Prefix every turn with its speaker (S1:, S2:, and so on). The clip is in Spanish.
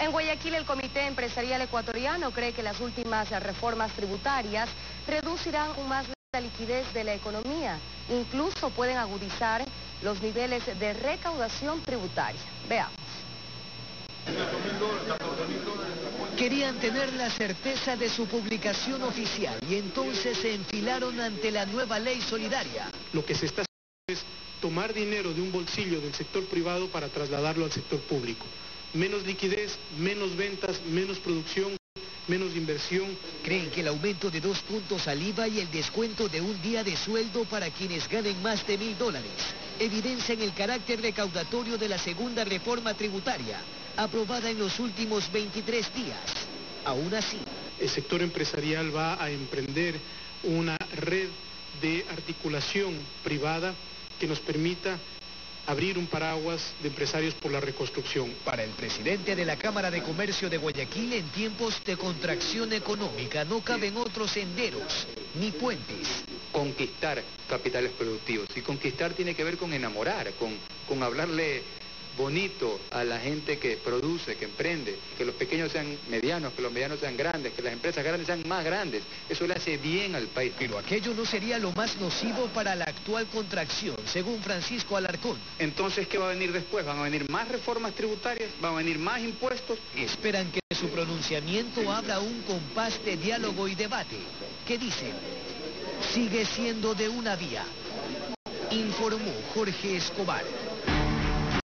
S1: En Guayaquil, el Comité Empresarial Ecuatoriano cree que las últimas reformas tributarias reducirán aún más la liquidez de la economía. Incluso pueden agudizar los niveles de recaudación tributaria. Veamos.
S2: Querían tener la certeza de su publicación oficial y entonces se enfilaron ante la nueva ley solidaria.
S3: Lo que se está haciendo es tomar dinero de un bolsillo del sector privado para trasladarlo al sector público. Menos liquidez, menos ventas, menos producción, menos inversión.
S2: Creen que el aumento de dos puntos al IVA y el descuento de un día de sueldo para quienes ganen más de mil dólares evidencian el carácter recaudatorio de la segunda reforma tributaria, aprobada en los últimos 23 días. Aún así,
S3: el sector empresarial va a emprender una red de articulación privada que nos permita abrir un paraguas de empresarios por la reconstrucción.
S2: Para el presidente de la Cámara de Comercio de Guayaquil, en tiempos de contracción económica no caben otros senderos ni puentes.
S4: Conquistar capitales productivos. Y conquistar tiene que ver con enamorar, con, con hablarle bonito a la gente que produce, que emprende, que los pequeños sean medianos, que los medianos sean grandes, que las empresas grandes sean más grandes. Eso le hace bien al país.
S2: Pero aquello no sería lo más nocivo para la actual contracción, según Francisco Alarcón.
S4: Entonces, ¿qué va a venir después? ¿Van a venir más reformas tributarias? ¿Van a venir más impuestos?
S2: Esperan que su pronunciamiento abra un compás de diálogo y debate, que dicen, sigue siendo de una vía. Informó Jorge Escobar.